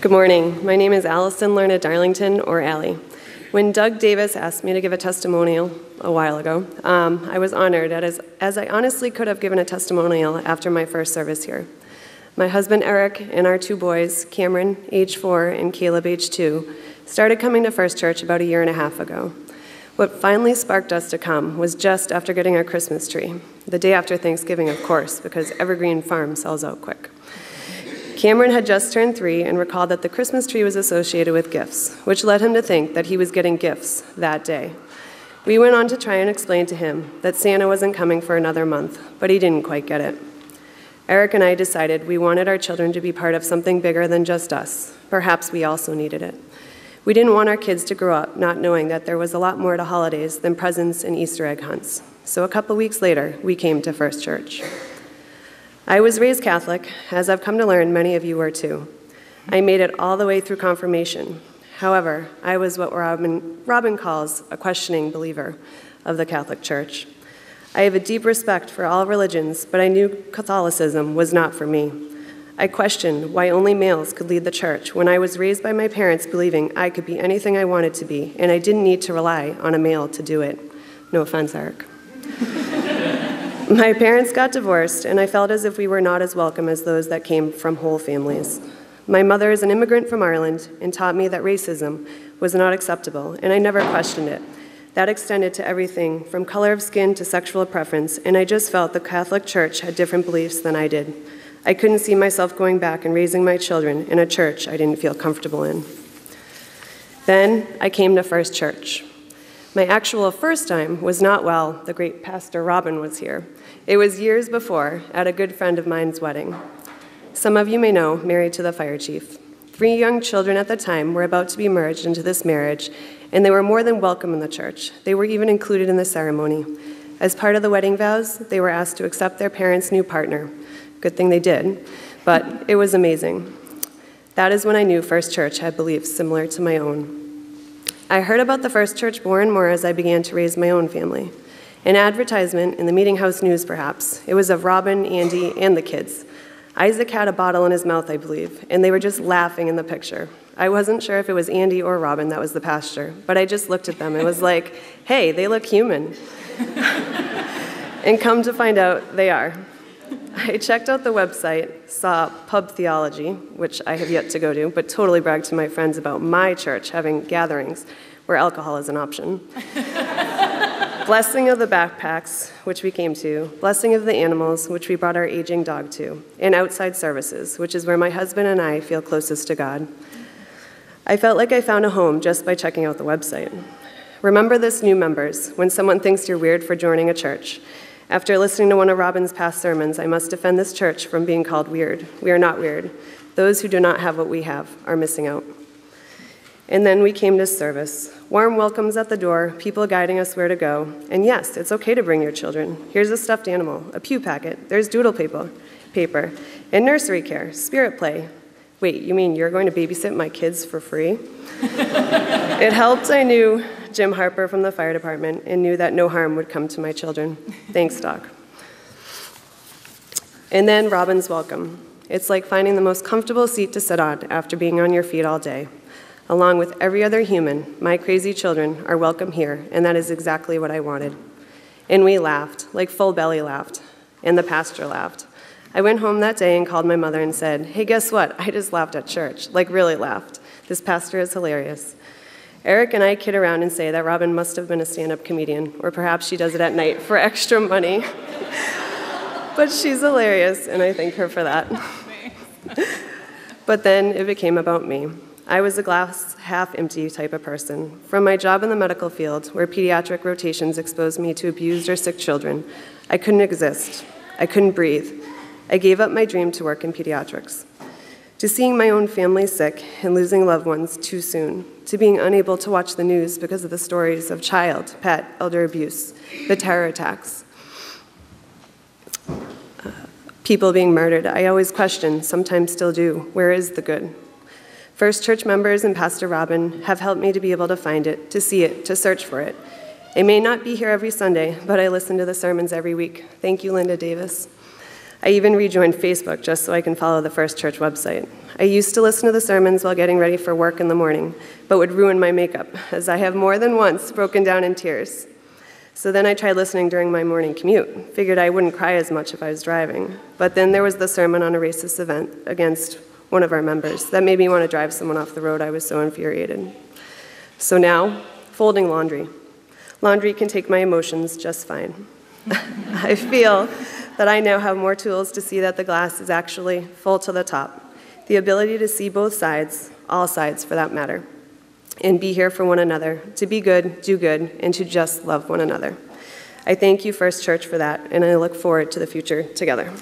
Good morning. My name is Allison Lerna Darlington, or Ally. When Doug Davis asked me to give a testimonial a while ago, um, I was honored, as, as I honestly could have given a testimonial after my first service here. My husband Eric and our two boys, Cameron, age four, and Caleb, age two, started coming to First Church about a year and a half ago. What finally sparked us to come was just after getting our Christmas tree, the day after Thanksgiving, of course, because Evergreen Farm sells out quick. Cameron had just turned three and recalled that the Christmas tree was associated with gifts, which led him to think that he was getting gifts that day. We went on to try and explain to him that Santa wasn't coming for another month, but he didn't quite get it. Eric and I decided we wanted our children to be part of something bigger than just us. Perhaps we also needed it. We didn't want our kids to grow up not knowing that there was a lot more to holidays than presents and Easter egg hunts. So a couple weeks later, we came to First Church. I was raised Catholic, as I've come to learn many of you were too. I made it all the way through confirmation. However, I was what Robin, Robin calls a questioning believer of the Catholic Church. I have a deep respect for all religions, but I knew Catholicism was not for me. I questioned why only males could lead the church when I was raised by my parents believing I could be anything I wanted to be, and I didn't need to rely on a male to do it. No offense, Eric. My parents got divorced, and I felt as if we were not as welcome as those that came from whole families. My mother is an immigrant from Ireland and taught me that racism was not acceptable, and I never questioned it. That extended to everything from color of skin to sexual preference, and I just felt the Catholic Church had different beliefs than I did. I couldn't see myself going back and raising my children in a church I didn't feel comfortable in. Then I came to First Church. My actual first time was not while the great Pastor Robin was here. It was years before, at a good friend of mine's wedding. Some of you may know, married to the fire chief. Three young children at the time were about to be merged into this marriage, and they were more than welcome in the church. They were even included in the ceremony. As part of the wedding vows, they were asked to accept their parents' new partner. Good thing they did, but it was amazing. That is when I knew First Church had beliefs similar to my own. I heard about the First Church more and more as I began to raise my own family. An advertisement in the Meeting House News, perhaps. It was of Robin, Andy, and the kids. Isaac had a bottle in his mouth, I believe, and they were just laughing in the picture. I wasn't sure if it was Andy or Robin that was the pastor, but I just looked at them and was like, hey, they look human. and come to find out, they are. I checked out the website, saw Pub Theology, which I have yet to go to, but totally bragged to my friends about my church having gatherings where alcohol is an option. Blessing of the backpacks, which we came to, Blessing of the animals, which we brought our aging dog to, and outside services, which is where my husband and I feel closest to God. I felt like I found a home just by checking out the website. Remember this, new members, when someone thinks you're weird for joining a church. After listening to one of Robin's past sermons, I must defend this church from being called weird. We are not weird. Those who do not have what we have are missing out. And then we came to service. Warm welcomes at the door, people guiding us where to go. And yes, it's okay to bring your children. Here's a stuffed animal, a pew packet, there's doodle paper, paper, and nursery care, spirit play. Wait, you mean you're going to babysit my kids for free? it helped I knew Jim Harper from the fire department and knew that no harm would come to my children. Thanks, Doc. And then Robin's welcome. It's like finding the most comfortable seat to sit on after being on your feet all day. Along with every other human, my crazy children are welcome here, and that is exactly what I wanted. And we laughed, like full belly laughed, and the pastor laughed. I went home that day and called my mother and said, Hey, guess what? I just laughed at church, like really laughed. This pastor is hilarious. Eric and I kid around and say that Robin must have been a stand up comedian, or perhaps she does it at night for extra money. but she's hilarious, and I thank her for that. but then it became about me. I was a glass half empty type of person. From my job in the medical field, where pediatric rotations exposed me to abused or sick children, I couldn't exist. I couldn't breathe. I gave up my dream to work in pediatrics to seeing my own family sick and losing loved ones too soon, to being unable to watch the news because of the stories of child, pet, elder abuse, the terror attacks, uh, people being murdered. I always question, sometimes still do, where is the good? First Church members and Pastor Robin have helped me to be able to find it, to see it, to search for it. It may not be here every Sunday, but I listen to the sermons every week. Thank you, Linda Davis. I even rejoined Facebook just so I can follow the First Church website. I used to listen to the sermons while getting ready for work in the morning, but would ruin my makeup, as I have more than once broken down in tears. So then I tried listening during my morning commute. Figured I wouldn't cry as much if I was driving. But then there was the sermon on a racist event against one of our members that made me want to drive someone off the road. I was so infuriated. So now, folding laundry. Laundry can take my emotions just fine. I feel that I now have more tools to see that the glass is actually full to the top. The ability to see both sides, all sides for that matter and be here for one another, to be good, do good, and to just love one another. I thank you, First Church, for that, and I look forward to the future together.